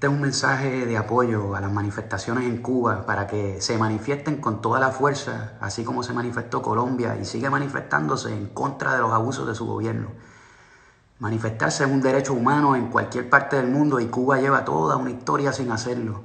Este es un mensaje de apoyo a las manifestaciones en Cuba para que se manifiesten con toda la fuerza, así como se manifestó Colombia y sigue manifestándose en contra de los abusos de su gobierno. Manifestarse es un derecho humano en cualquier parte del mundo y Cuba lleva toda una historia sin hacerlo.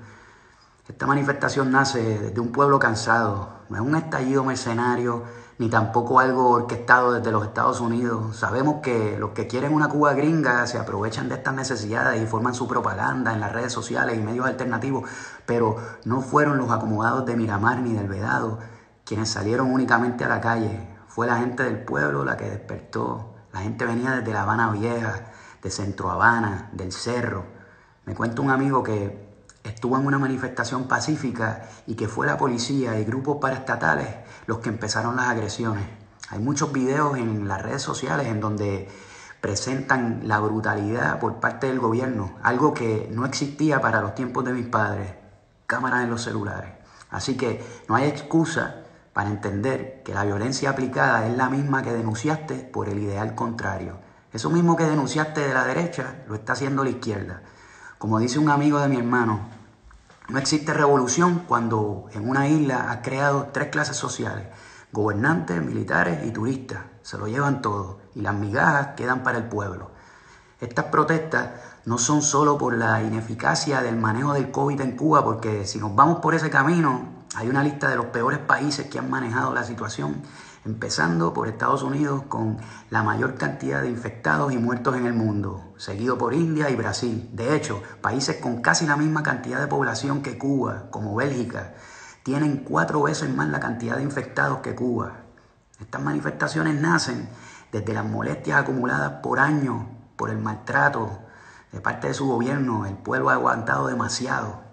Esta manifestación nace desde un pueblo cansado, no es un estallido mercenario ni tampoco algo orquestado desde los Estados Unidos. Sabemos que los que quieren una Cuba gringa se aprovechan de estas necesidades y forman su propaganda en las redes sociales y medios alternativos, pero no fueron los acomodados de Miramar ni del Vedado quienes salieron únicamente a la calle. Fue la gente del pueblo la que despertó. La gente venía desde La Habana Vieja, de Centro Habana, del Cerro. Me cuenta un amigo que estuvo en una manifestación pacífica y que fue la policía y grupos paraestatales los que empezaron las agresiones. Hay muchos videos en las redes sociales en donde presentan la brutalidad por parte del gobierno, algo que no existía para los tiempos de mis padres, cámaras en los celulares. Así que no hay excusa para entender que la violencia aplicada es la misma que denunciaste por el ideal contrario. Eso mismo que denunciaste de la derecha lo está haciendo la izquierda. Como dice un amigo de mi hermano, no existe revolución cuando en una isla has creado tres clases sociales, gobernantes, militares y turistas. Se lo llevan todo y las migajas quedan para el pueblo. Estas protestas no son solo por la ineficacia del manejo del COVID en Cuba, porque si nos vamos por ese camino, hay una lista de los peores países que han manejado la situación empezando por Estados Unidos con la mayor cantidad de infectados y muertos en el mundo, seguido por India y Brasil. De hecho, países con casi la misma cantidad de población que Cuba, como Bélgica, tienen cuatro veces más la cantidad de infectados que Cuba. Estas manifestaciones nacen desde las molestias acumuladas por años por el maltrato de parte de su gobierno. El pueblo ha aguantado demasiado.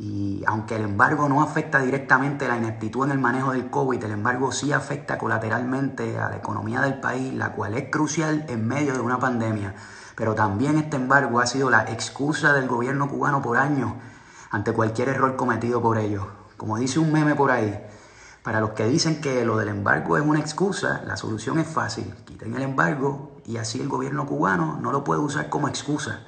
Y aunque el embargo no afecta directamente la ineptitud en el manejo del COVID, el embargo sí afecta colateralmente a la economía del país, la cual es crucial en medio de una pandemia. Pero también este embargo ha sido la excusa del gobierno cubano por años ante cualquier error cometido por ellos. Como dice un meme por ahí, para los que dicen que lo del embargo es una excusa, la solución es fácil. Quiten el embargo y así el gobierno cubano no lo puede usar como excusa.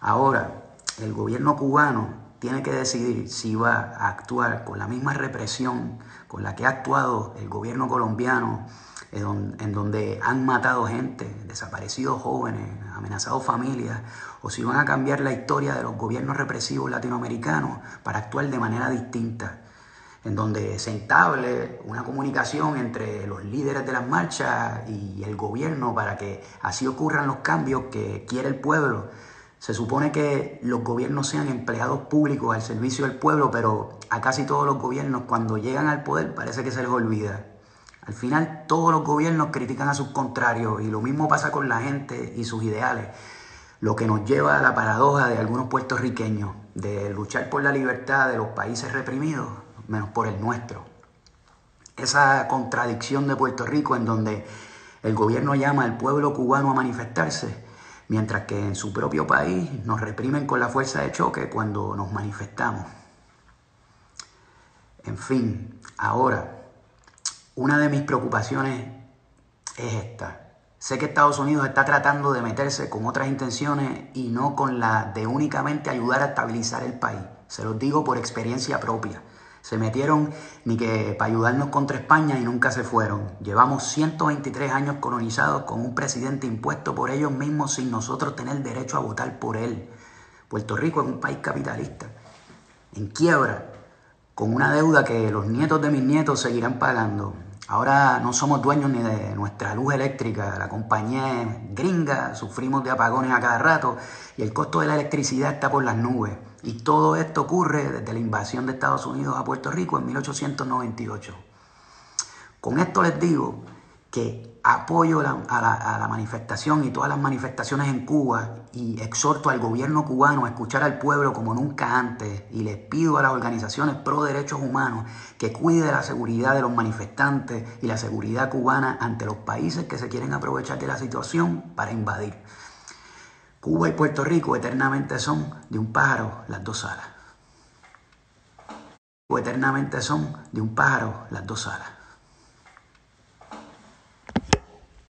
Ahora, el gobierno cubano tiene que decidir si va a actuar con la misma represión con la que ha actuado el gobierno colombiano, en donde han matado gente, desaparecido jóvenes, amenazado familias, o si van a cambiar la historia de los gobiernos represivos latinoamericanos para actuar de manera distinta, en donde se entable una comunicación entre los líderes de las marchas y el gobierno para que así ocurran los cambios que quiere el pueblo se supone que los gobiernos sean empleados públicos al servicio del pueblo, pero a casi todos los gobiernos cuando llegan al poder parece que se les olvida. Al final todos los gobiernos critican a sus contrarios y lo mismo pasa con la gente y sus ideales, lo que nos lleva a la paradoja de algunos puertorriqueños de luchar por la libertad de los países reprimidos menos por el nuestro. Esa contradicción de Puerto Rico en donde el gobierno llama al pueblo cubano a manifestarse mientras que en su propio país nos reprimen con la fuerza de choque cuando nos manifestamos. En fin, ahora, una de mis preocupaciones es esta. Sé que Estados Unidos está tratando de meterse con otras intenciones y no con la de únicamente ayudar a estabilizar el país. Se los digo por experiencia propia. Se metieron ni que para ayudarnos contra España y nunca se fueron. Llevamos 123 años colonizados con un presidente impuesto por ellos mismos sin nosotros tener derecho a votar por él. Puerto Rico es un país capitalista, en quiebra, con una deuda que los nietos de mis nietos seguirán pagando. Ahora no somos dueños ni de nuestra luz eléctrica, la compañía es gringa, sufrimos de apagones a cada rato y el costo de la electricidad está por las nubes. Y todo esto ocurre desde la invasión de Estados Unidos a Puerto Rico en 1898. Con esto les digo que apoyo a la, manifestación y todas las manifestaciones en Cuba y exhorto al gobierno cubano a escuchar al pueblo como nunca antes y les pido a las organizaciones pro derechos humanos que cuide de la seguridad de los manifestantes y la seguridad cubana ante los países que se quieren aprovechar de la situación para invadir. Cuba y Puerto Rico eternamente son de un pájaro las dos alas. Eternamente son de un pájaro las dos alas.